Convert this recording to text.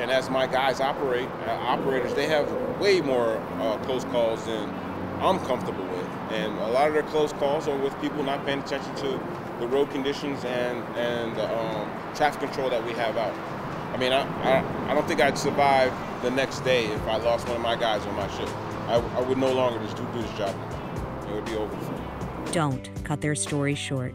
And as my guys operate, uh, operators, they have way more uh, close calls than I'm comfortable with. And a lot of their close calls are with people not paying attention to the road conditions and, and the um, traffic control that we have out. I mean, I, I, I, don't think I'd survive the next day if I lost one of my guys on my ship. I, I would no longer just do, do this job. It would be over. Don't cut their story short.